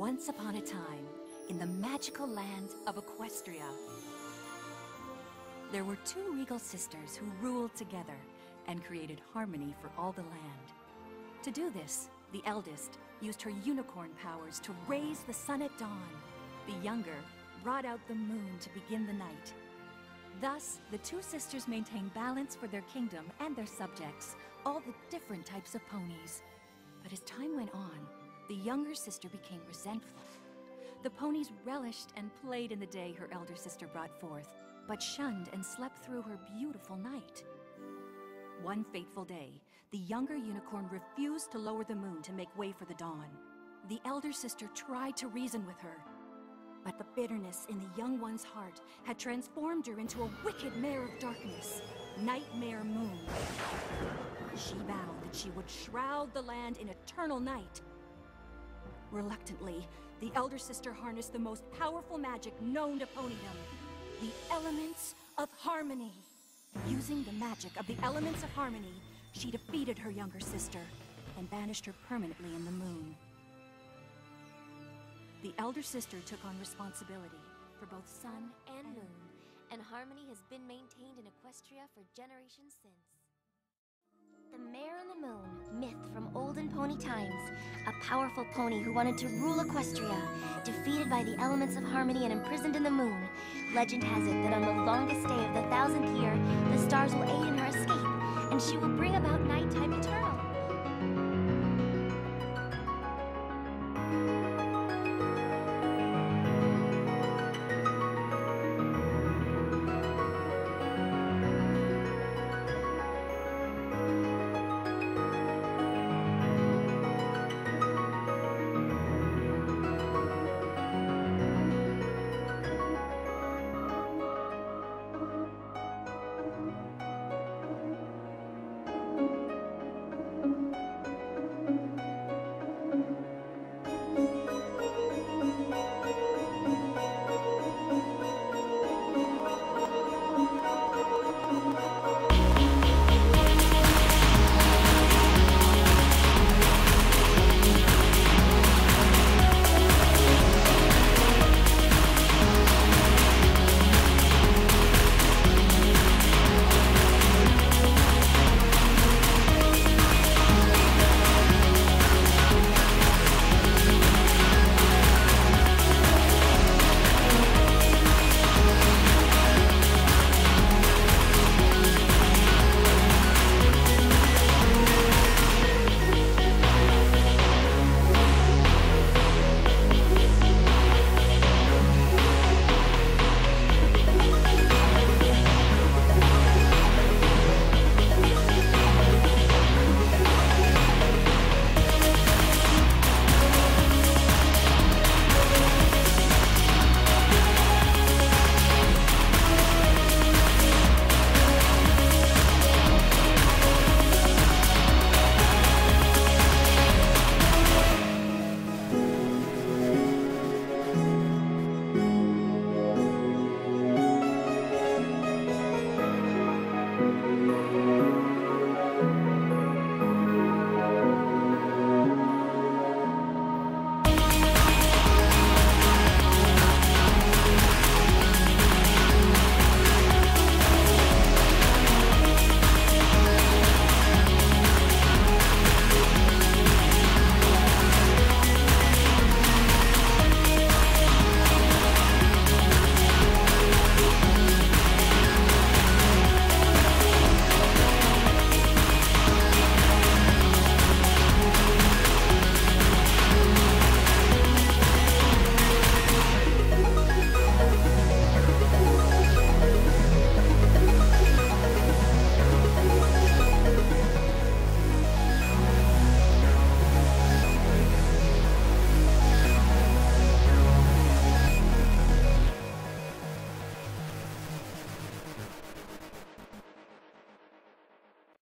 Once upon a time, in the magical land of Equestria, there were two regal sisters who ruled together and created harmony for all the land. To do this, the eldest used her unicorn powers to raise the sun at dawn. The younger brought out the moon to begin the night. Thus, the two sisters maintained balance for their kingdom and their subjects, all the different types of ponies. But as time went on, the younger sister became resentful. The ponies relished and played in the day her elder sister brought forth, but shunned and slept through her beautiful night. One fateful day, the younger unicorn refused to lower the moon to make way for the dawn. The elder sister tried to reason with her, but the bitterness in the young one's heart had transformed her into a wicked mare of darkness, Nightmare Moon. She vowed that she would shroud the land in eternal night. Reluctantly, the elder sister harnessed the most powerful magic known to ponydom, the elements of harmony. Using the magic of the elements of harmony, she defeated her younger sister and banished her permanently in the moon. The elder sister took on responsibility for both sun and moon, and harmony has been maintained in Equestria for generations since. Pony times. A powerful pony who wanted to rule Equestria, defeated by the elements of harmony and imprisoned in the moon. Legend has it that on the longest day of the thousandth year, the stars will aid in her escape, and she will bring about nighttime eternity.